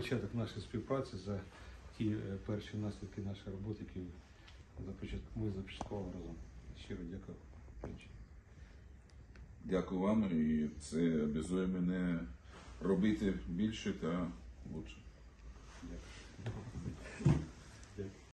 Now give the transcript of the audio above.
Початок нашої співпраці за ті е, перші наслідки нашої роботи, які ми започаткували разом. Щиро дякую. Дякую вам і це обязує мене робити більше та лучше.